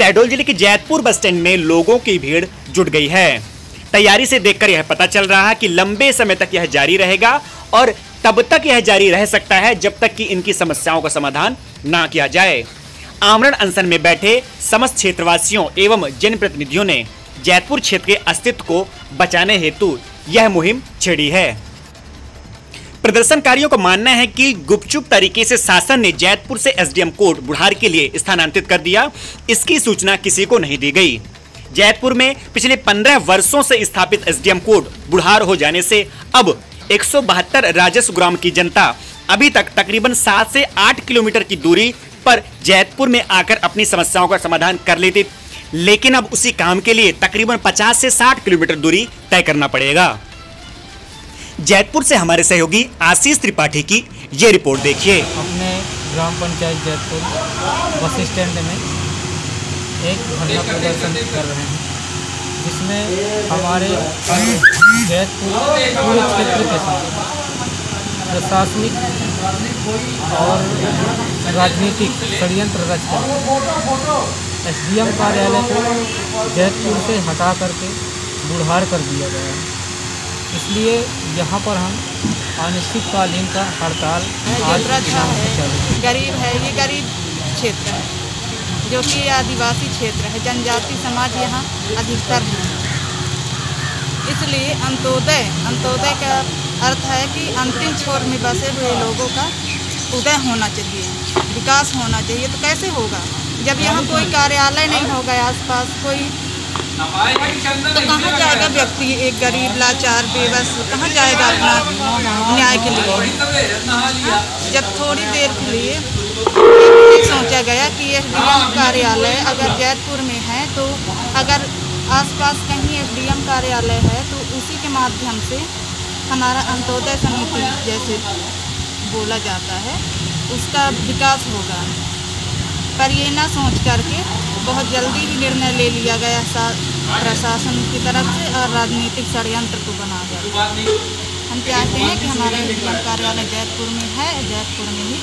शहडोल ज़िले के Jaitpur bus stand में लोगों की भीड़ जुट गई है। तैयारी से देखकर यह पता चल रहा है कि लंबे समय तक यह जारी रहेगा और तब तक यह जारी रह सकता है जब तक कि इनकी समस्याओं का समाधान ना किया जाए। आमरण अनशन में बैठे समस्त क्षेत्रवासियों एवं जनप्रतिनिधियों ने जैतपुर क्षेत्र के अस्तित्व को बचाने हेतु यह मुहिम छेड़ी है। प्रदर्शनकारियों का मानना है कि गुपचुप तरीके से शासन ने जैतपुर से एसडीएम कोर्ट बुढ़ार के लिए स्थानांतरित कर दिया। इसकी सूचना किसी को नहीं दी गई। जैतपुर में पिछले पंद्रह वर्षों से स्थापित एसडीएम कोर्ट बुढ़ार हो जाने से अब एक सौ बहत्तर राजस्व ग्राम की जनता अभी तक तकरीबन सात से आठ किलोमीटर की दूरी पर जैतपुर में आकर अपनी समस्याओं का समाधान कर लेती। लेकिन अब उसी काम के लिए तकरीबन 50 से 60 किलोमीटर दूरी तय करना पड़ेगा। जैतपुर से हमारे सहयोगी आशीष त्रिपाठी की ये रिपोर्ट देखिए। अपने ग्राम पंचायत जैतपुर बस स्टैंड में एक धरना प्रदर्शन कर रहे हैं, जिसमें हमारे जैतपुर पूरे क्षेत्र के साथ प्रशासनिक और राजनीतिक षडयंत्र रचकर एस डी एम कार्यालय को जैतपुर से हटा करके बुढ़ार कर दिया गया है। इसलिए यहाँ पर हम अनिश्चितकालीन का हड़ताल आज गरीब है ये गरीब क्षेत्र है जो कि आदिवासी क्षेत्र है जनजाति समाज यहाँ अधिकतर है। इसलिए अंत्योदय अंत्योदय का अर्थ है कि अंतिम छोर में बसे हुए लोगों का उदय होना चाहिए विकास होना चाहिए। तो कैसे होगा? जब यहाँ कोई कार्यालय नहीं होगा आसपास कोई तो कहाँ जाएगा व्यक्ति एक गरीब, लाचार, बेबस? कहाँ जाएगा अपना न्याय के लिए? जब थोड़ी देर के लिए सोचा गया कि एस कार्यालय अगर जैतपुर में है तो अगर आसपास कहीं एस कार्यालय है तो उसी के माध्यम से हमारा अंत्योदय समिति जैसे बोला जाता है, उसका विकास होगा। पर ये ना सोच करके बहुत जल्दी ही निर्णय ले लिया गया प्रशासन की तरफ़ से और राजनीतिक षडयंत्र को बना कर हम चाहते हैं कि हमारा कार्यालय जयपुर में है, जयपुर में ही